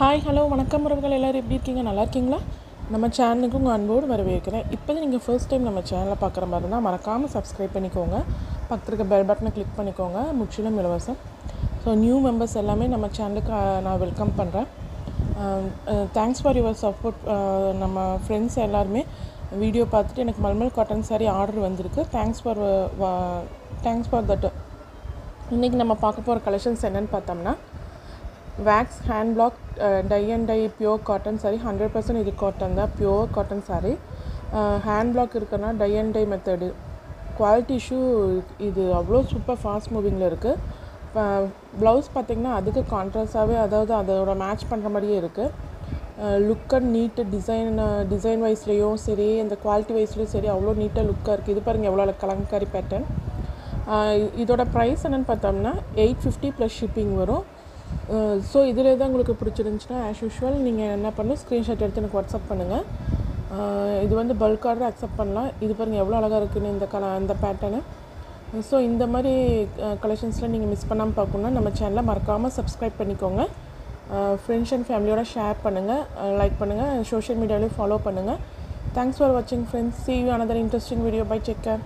Hi hello வணக்கம் உறவுகள் எல்லோரும் எப்படி இருக்கீங்க? நல்லா இருக்கீங்களா? நம்ம சேனலுக்கு உங்கள் அன்போடு வரவேற்கிறேன். இப்போ நீங்கள் ஃபர்ஸ்ட் டைம் நம்ம சேனலை பார்க்குற மாதிரி இருந்தால் மறக்காமல் சப்ஸ்கிரைப் பண்ணிக்கோங்க. பக்கத்தில் இருக்க பெல் பட்டனை கிளிக் பண்ணிக்கோங்க. முற்றிலும் இலவசம். ஸோ நியூ மெம்பர்ஸ் எல்லாமே நம்ம சேனலுக்கு நான் வெல்கம் பண்ணுறேன் தேங்க்ஸ் ஃபார் யுவர் சப்போர்ட் நம்ம ஃப்ரெண்ட்ஸ் எல்லாருமே வீடியோ பார்த்துட்டு எனக்கு மல்மல் காட்டன் சாரீ ஆர்டர் வந்திருக்கு. Thanks for thanks for that இன்றைக்கி நம்ம பார்க்க போகிற கலெக்ஷன்ஸ் என்னென்னு பார்த்தோம்னா wax hand block tie and dye pure cotton sari hundred percent இது காட்டன் தான் pure cotton sari hand block இருக்குன்னா tie and dye method quality issue இது அவ்வளோ சூப்பர் ஃபாஸ்ட் மூவிங்கில் இருக்குது ப்ளவுஸ் பார்த்திங்கன்னா அதுக்கு கான்ட்ராஸ்டாகவே அதாவது அதோட மேட்ச் பண்ணுற மாதிரியே இருக்குது look and neat design design வைஸ்லேயும் சரி அந்த குவாலிட்டி வைஸ்லேயும் சரி அவ்வளோ நீட்டாக லுக்காக இருக்குது இது பாருங்கள் எவ்வளோ கலங்காரி பேட்டர்ன் uh, இதோட ப்ரைஸ் என்னென்னு பார்த்தோம்னா எயிட் ஃபிஃப்டி ப்ளஸ் ஷிப்பிங் வரும். ஸோ இதில் தான் உங்களுக்கு பிடிச்சிருந்துச்சுன்னா ஆஸ் யூஷுவல் நீங்கள் என்ன பண்ணணும் ஸ்க்ரீன்ஷாட் எடுத்து எனக்கு வாட்ஸ்அப் பண்ணுங்கள் இது வந்து பல்க் ஆர்டர் அக்செப்ட் பண்ணலாம். இது பாருங்கள் எவ்வளோ அழகாக இருக்குன்னு இந்த கல இந்த பேட்டர்னு ஸோ இந்த மாதிரி கலெக்ஷன்ஸில் நீங்கள் மிஸ் பண்ணாமல் பார்க்கணுன்னா நம்ம சேனலை மறக்காமல் சப்ஸ்கிரைப் பண்ணிக்கோங்க. ஃப்ரெண்ட்ஸ் அண்ட் ஃபேமிலியோட ஷேர் பண்ணுங்கள் லைக் பண்ணுங்கள் சோஷியல் மீடியாவிலையும் ஃபாலோ பண்ணுங்கள் தேங்க்ஸ் ஃபார் வாட்சிங் friends see you another interesting video bye checker